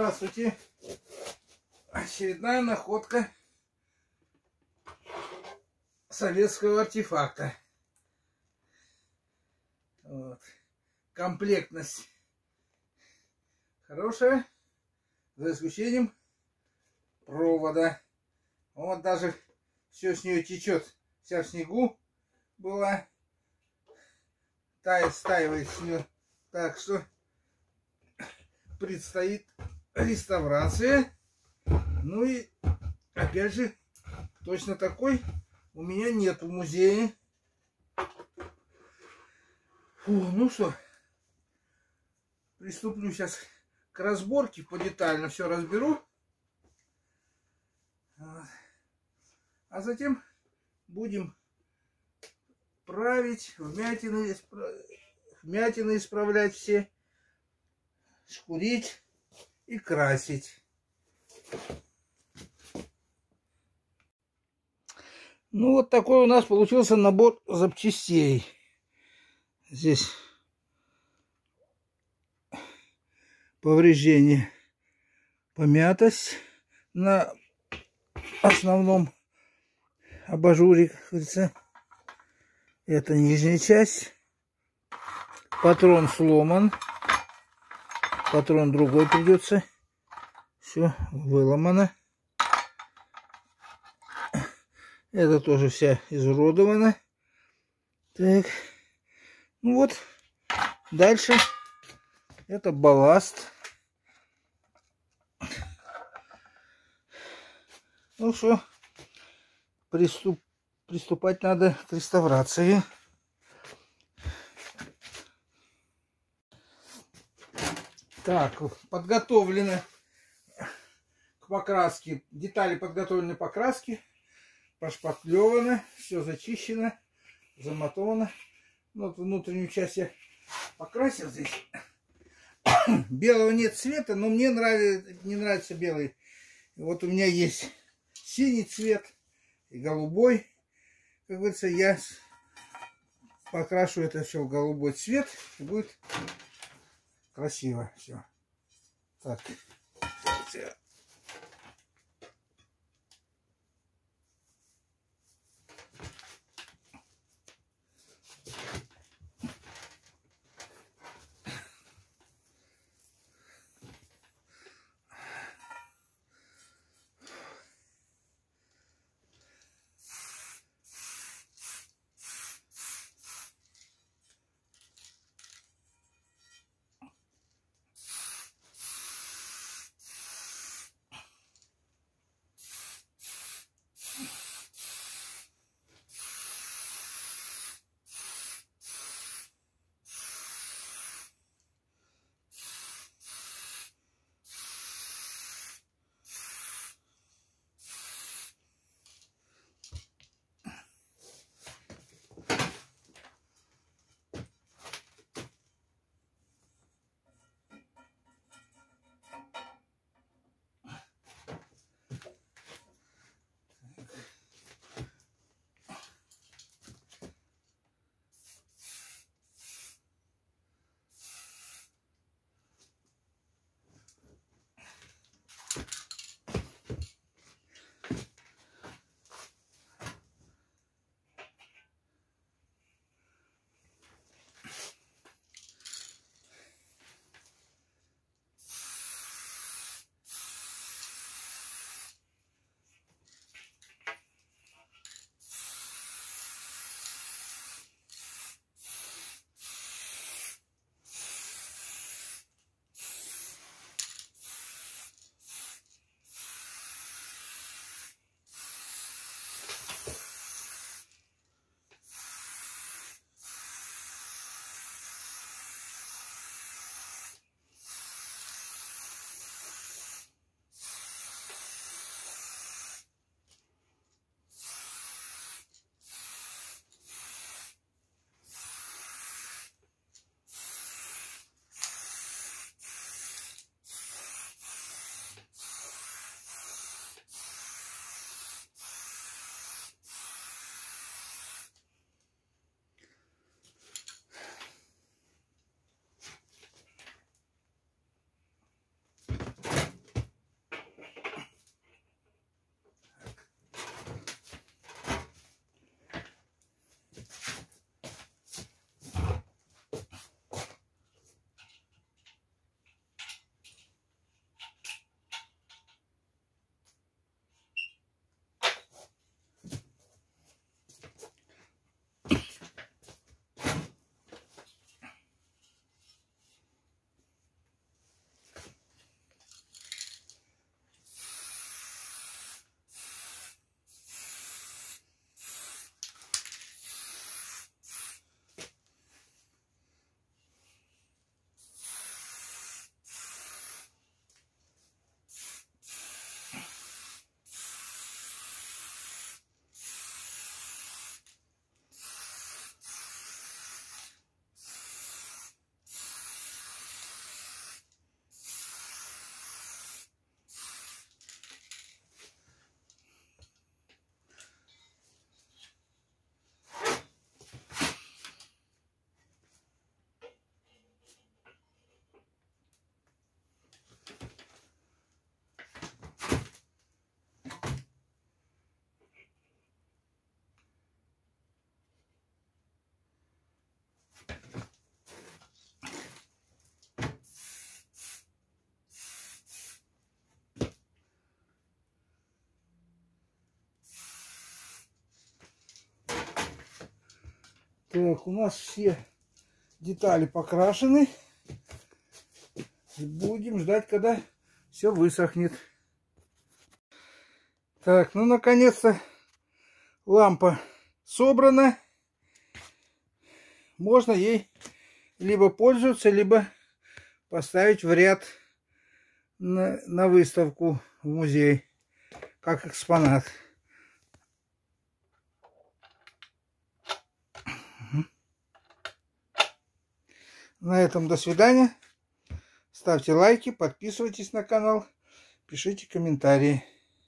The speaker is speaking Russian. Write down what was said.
Здравствуйте. Очередная находка советского артефакта. Вот. Комплектность хорошая, за исключением провода. Вот даже все с нее течет, вся в снегу была. Тает, стаивает с нее. Так что предстоит реставрация. Ну и опять же, точно такой у меня нет в музее. Фу, ну что, приступлю сейчас к разборке, по детально все разберу. А затем будем править, вмятины, вмятины исправлять все, шкурить и красить. Ну вот такой у нас получился набор запчастей. Здесь повреждение, помятость на основном абажуре, как говорится. Это нижняя часть. Патрон сломан. Патрон другой придется. Все выломано. Это тоже вся изуродована. Так. Ну вот. Дальше. Это балласт. Ну что, приступ, приступать надо к реставрации. Так, подготовлены к покраске. Детали подготовлены к покраске. Пошпаклевано. Все зачищено. Замотовано. Ну, вот внутреннюю часть я покрасил здесь. Белого нет цвета, но мне нравится, не нравится белый. Вот у меня есть синий цвет и голубой. Как говорится, я покрашу это все в голубой цвет. Будет красиво все. Так. Так, у нас все детали покрашены. Будем ждать, когда все высохнет. Так, ну наконец-то лампа собрана. Можно ей либо пользоваться, либо поставить в ряд на, на выставку в музей, как экспонат. На этом до свидания. Ставьте лайки, подписывайтесь на канал, пишите комментарии.